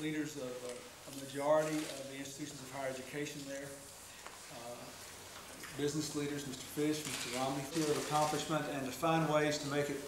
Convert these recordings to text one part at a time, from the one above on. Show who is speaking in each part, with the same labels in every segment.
Speaker 1: leaders of uh, a majority of the institutions of higher education there. Uh, Business leaders, Mr. Fish, Mr. Romney, feel of accomplishment and to find ways to make it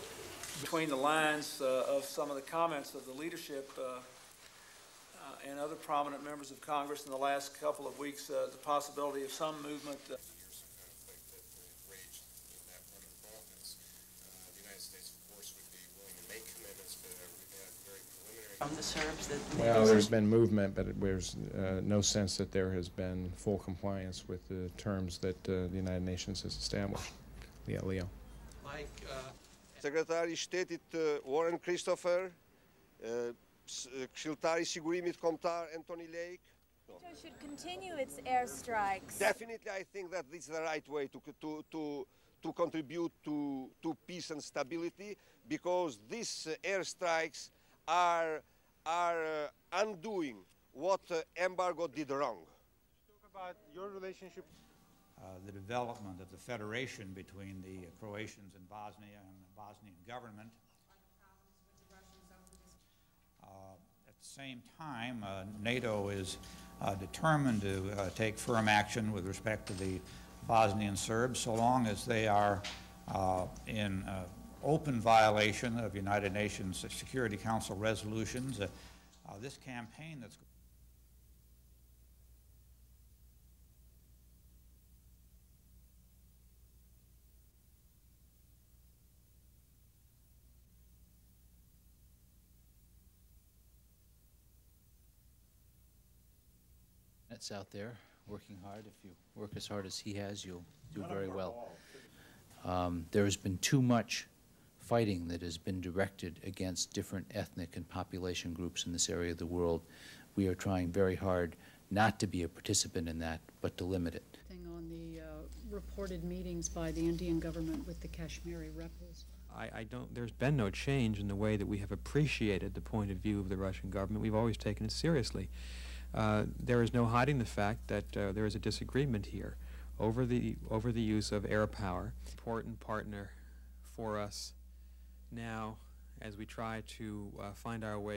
Speaker 1: between the lines uh, of some of the comments of the leadership uh, uh, and other prominent members of Congress in the last couple of weeks, uh, the possibility of some movement uh,
Speaker 2: years of conflict that uh, raged in that part of the Balkans. Uh, The United States, of course, would be willing to make commitments, but uh, we've had very preliminary.
Speaker 3: From the Serbs that.
Speaker 4: Well, there's been movement, but it- there's uh, no sense that there has been full compliance with the terms that uh, the United Nations has established. Yeah, Leo.
Speaker 1: Mike, uh,
Speaker 5: Sekretari i Shtetit uh, Warren Christopher, uh, s- uh, Këshilltari i Sigurimit Kombëtar Anthony Lake.
Speaker 6: NATO should continue its airstrikes.
Speaker 5: Definitely, I think that this is the right way to, to, to, to contribute to, to peace and stability because these uh, airstrikes are, are uh, undoing what uh, embargo did wrong.
Speaker 7: Talk about your relationship
Speaker 8: uh, the development of the federation between the Croatians in Bosnia and the Bosnian government. Uh, At the same time, uh, NATO is uh, determined to uh, take firm action with respect to the Bosnian Serbs so long as they are uh, in uh, open violation of United Nations Security Council resolutions. Uh, uh, This campaign that's
Speaker 9: That's out there, working hard. If you work as hard as he has, you'll do very well. Um, There has been too much fighting that has been directed against different ethnic and population groups in this area of the world. We are trying very hard not to be a participant in that, but to limit it.
Speaker 10: thing on the uh, reported meetings by the Indian government with the Kashmiri rebels.
Speaker 11: I, I don't, there's been no change in the way that we have appreciated the point of view of the Russian government. We've always taken it seriously. Uh, there is no hiding the fact that uh, there is a disagreement here over the, over the use of air power. Important partner for us now as we try to uh, find our way